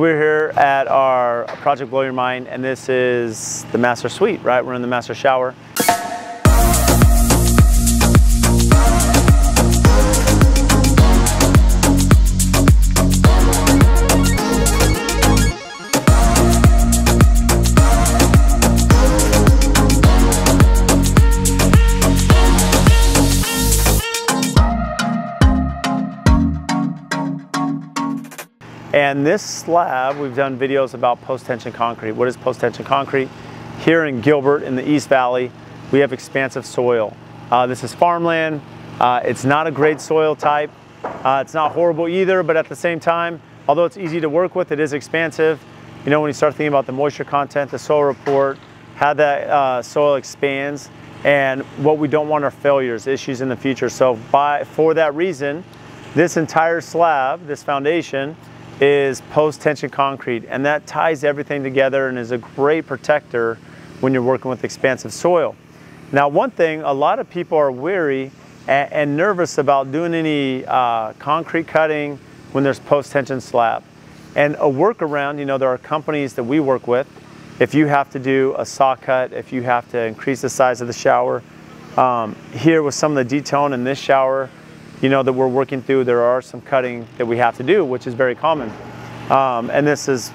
We're here at our Project Blow Your Mind, and this is the master suite, right? We're in the master shower. And this slab, we've done videos about post-tension concrete. What is post-tension concrete? Here in Gilbert in the East Valley, we have expansive soil. Uh, this is farmland. Uh, it's not a great soil type. Uh, it's not horrible either, but at the same time, although it's easy to work with, it is expansive. You know, when you start thinking about the moisture content, the soil report, how that uh, soil expands, and what we don't want are failures, issues in the future. So by, for that reason, this entire slab, this foundation, is post-tension concrete and that ties everything together and is a great protector when you're working with expansive soil. Now one thing, a lot of people are weary and, and nervous about doing any uh, concrete cutting when there's post-tension slab. And a workaround, you know, there are companies that we work with. If you have to do a saw cut, if you have to increase the size of the shower, um, here with some of the detailing in this shower, you know, that we're working through, there are some cutting that we have to do, which is very common. Um, and this is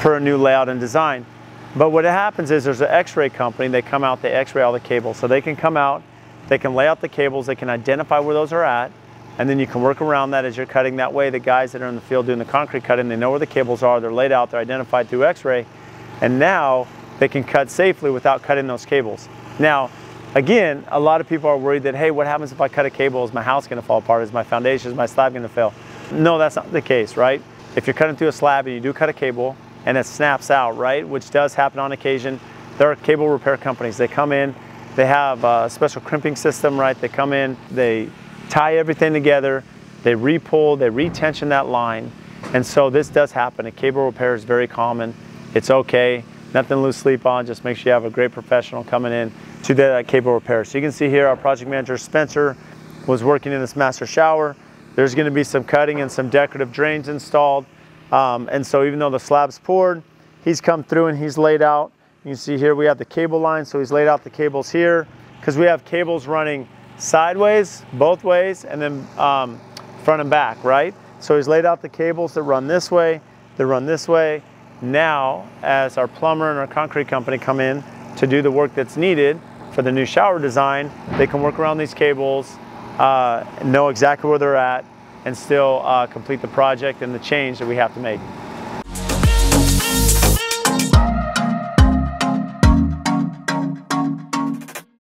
per a new layout and design. But what happens is there's an x-ray company, they come out, they x-ray all the cables. So they can come out, they can lay out the cables, they can identify where those are at, and then you can work around that as you're cutting. That way the guys that are in the field doing the concrete cutting, they know where the cables are, they're laid out, they're identified through x-ray, and now they can cut safely without cutting those cables. Now, Again, a lot of people are worried that, hey, what happens if I cut a cable? Is my house gonna fall apart? Is my foundation, is my slab gonna fail? No, that's not the case, right? If you're cutting through a slab and you do cut a cable and it snaps out, right, which does happen on occasion, there are cable repair companies. They come in, they have a special crimping system, right? They come in, they tie everything together, they re-pull, they retension that line. And so this does happen. A cable repair is very common. It's okay, nothing to lose sleep on. Just make sure you have a great professional coming in to do that cable repair. So you can see here our project manager Spencer was working in this master shower. There's going to be some cutting and some decorative drains installed. Um, and so even though the slab's poured, he's come through and he's laid out. You can see here we have the cable line, so he's laid out the cables here because we have cables running sideways, both ways, and then um, front and back, right? So he's laid out the cables that run this way, that run this way. Now, as our plumber and our concrete company come in to do the work that's needed, for the new shower design, they can work around these cables, uh, know exactly where they're at, and still uh, complete the project and the change that we have to make.